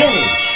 Jennings.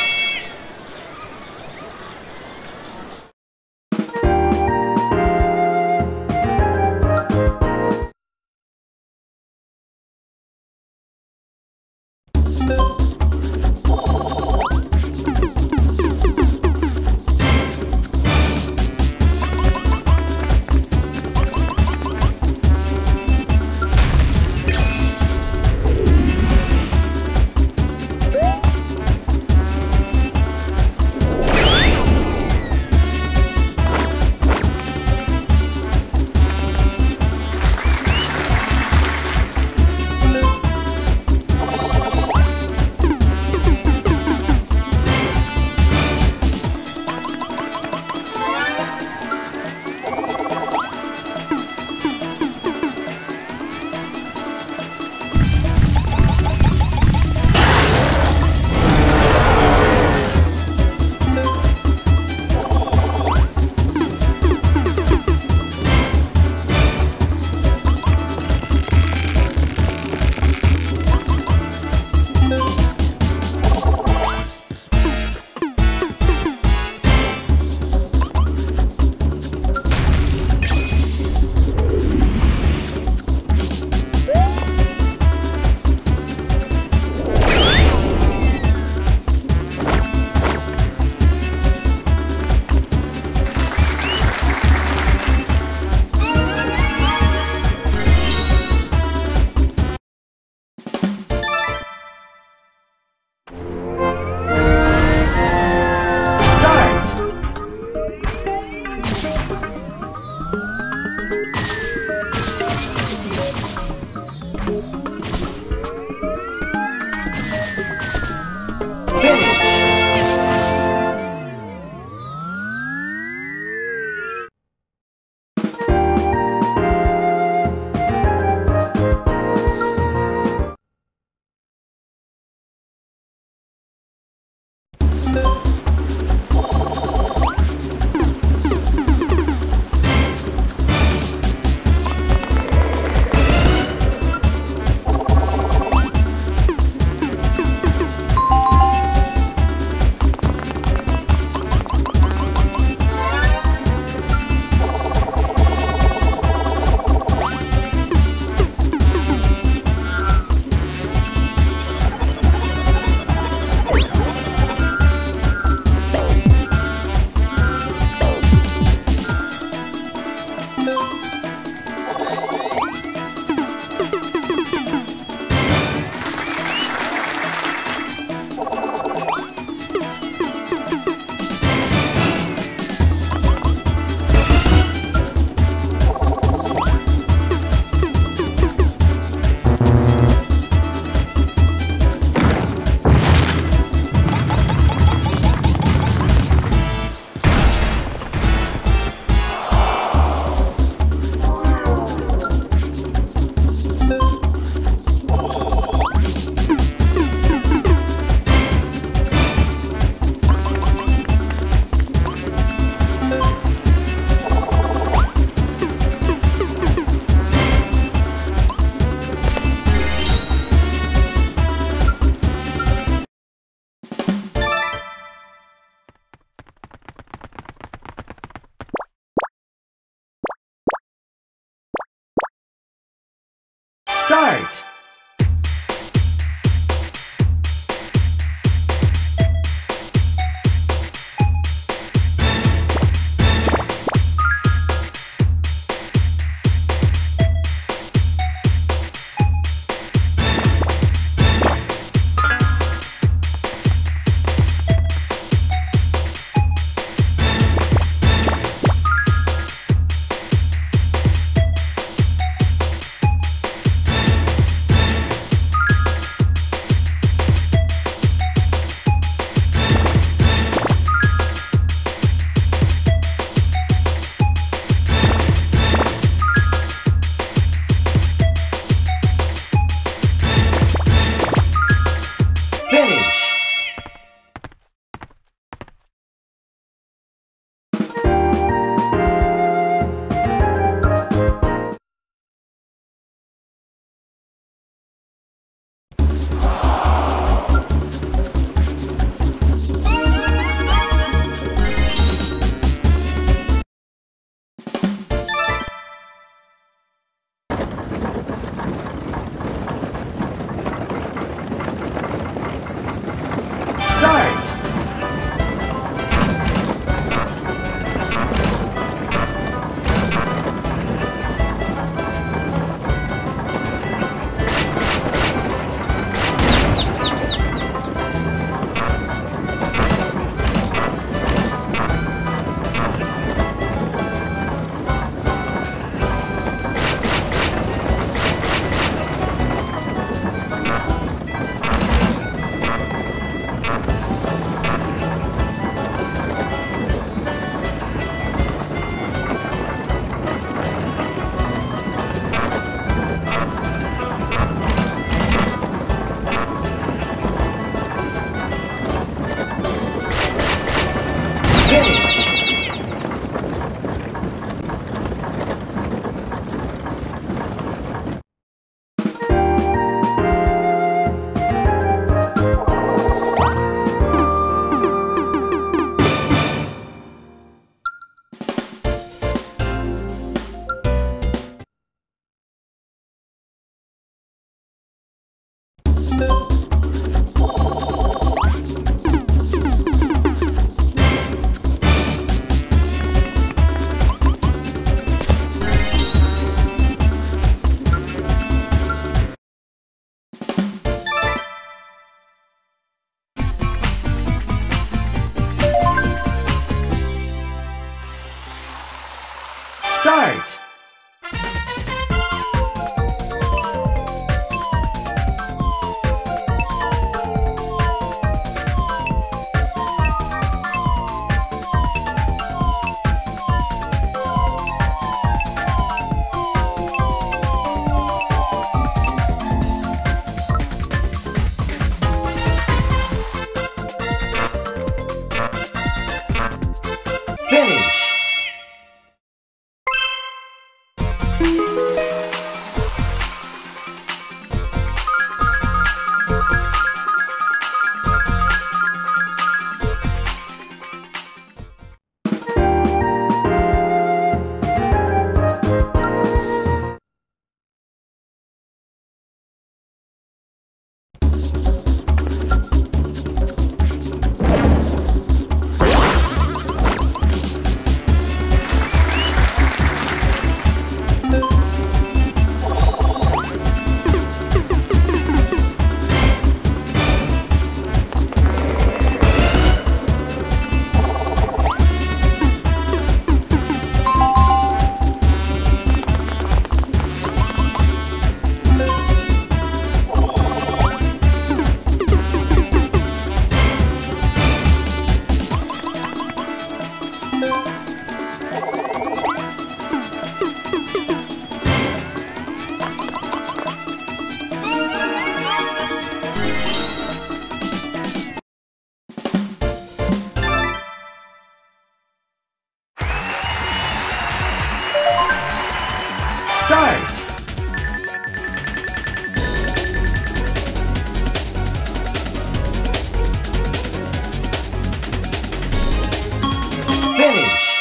Spanish.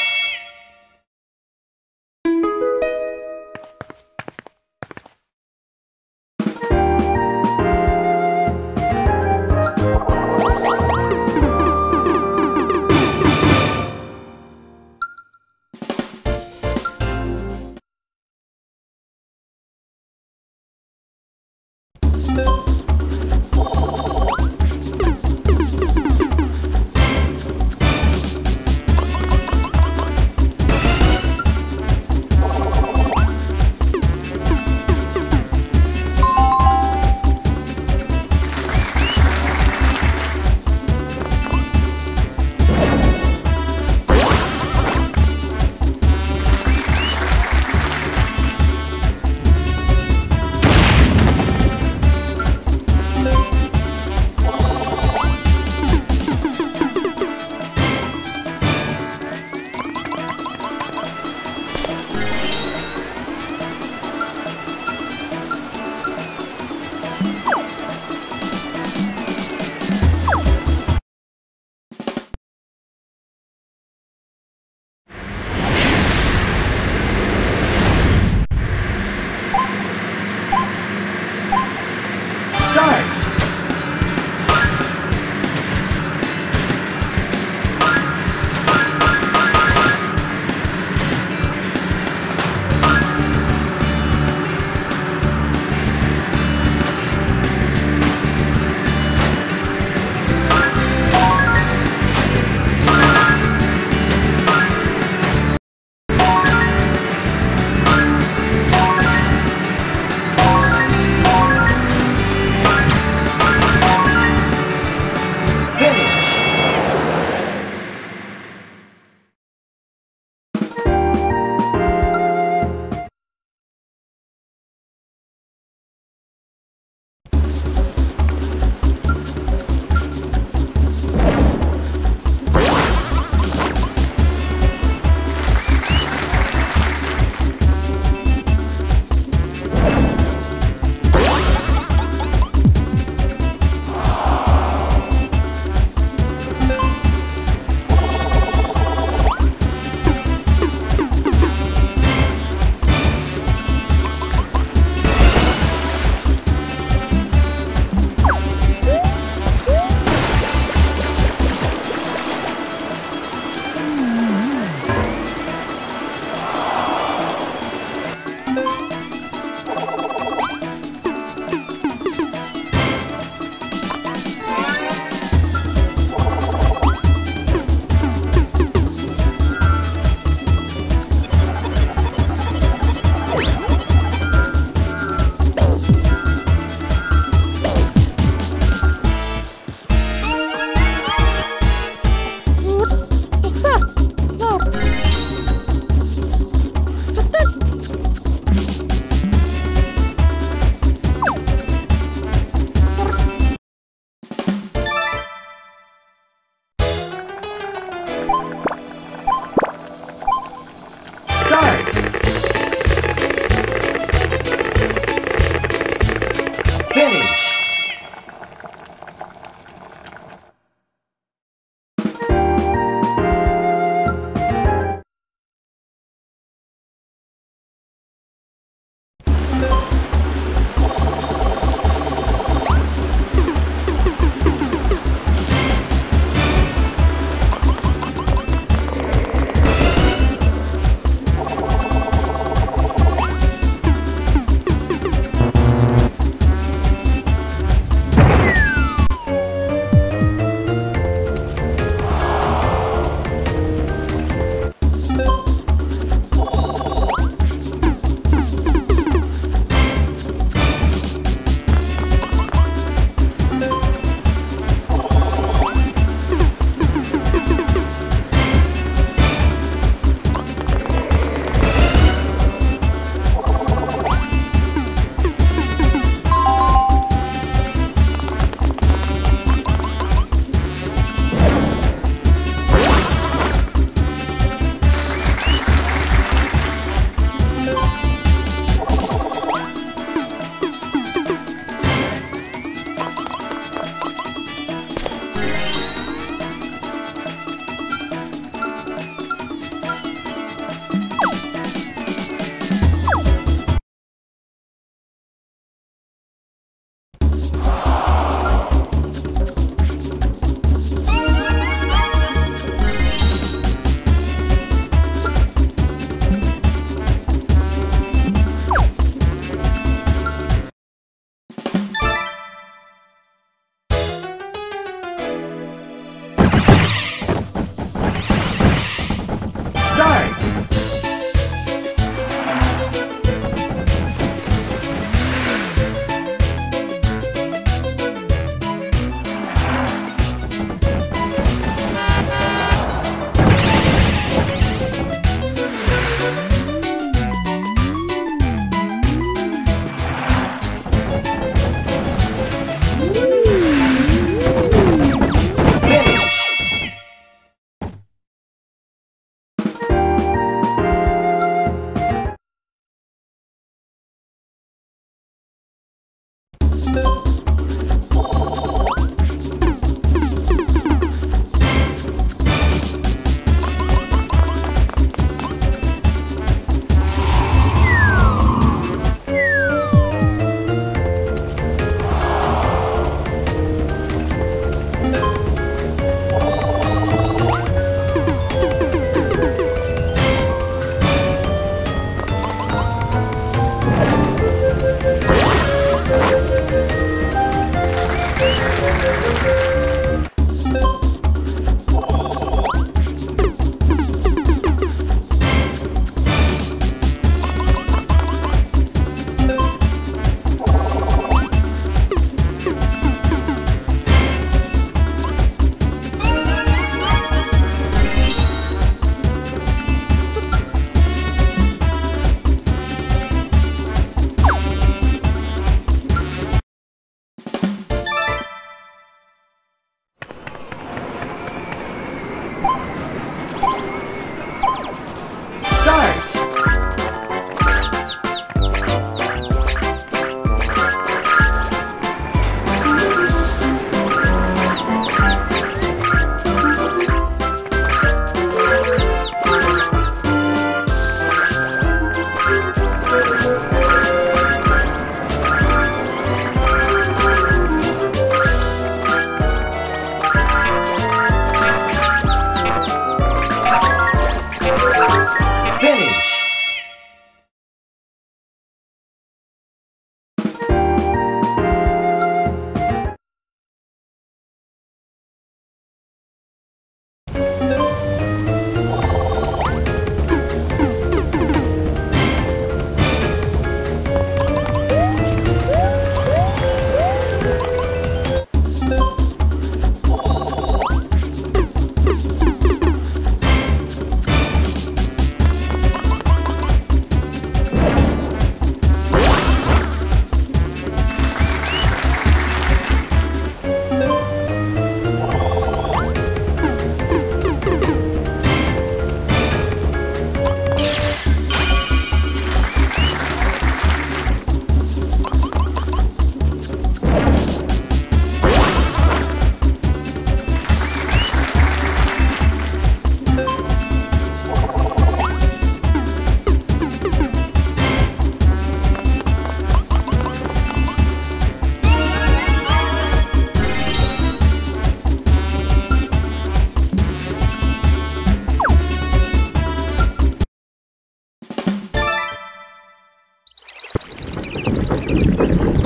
Start!